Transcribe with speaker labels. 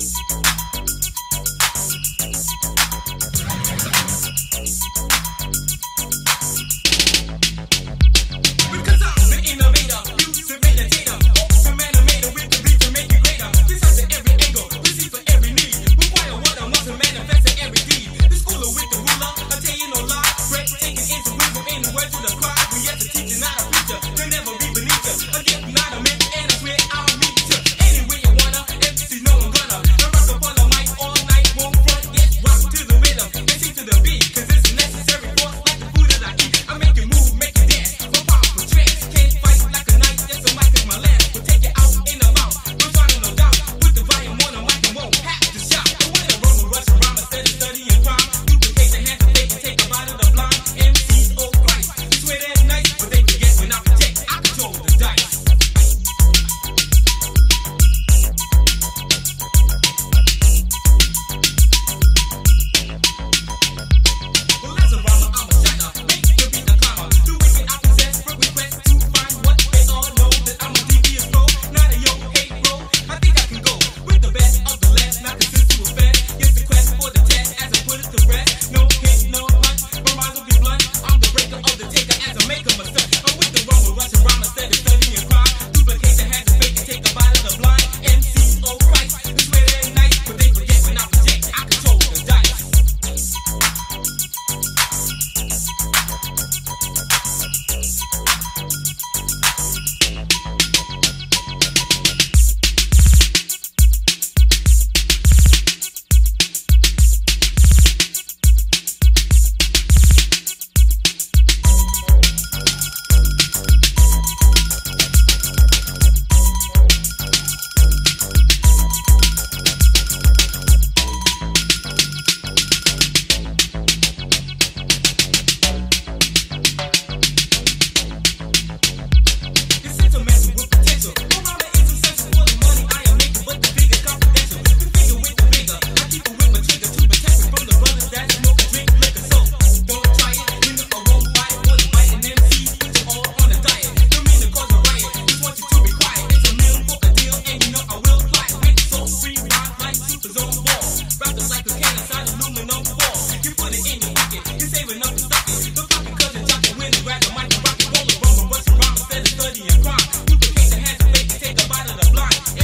Speaker 1: Peace. side of the block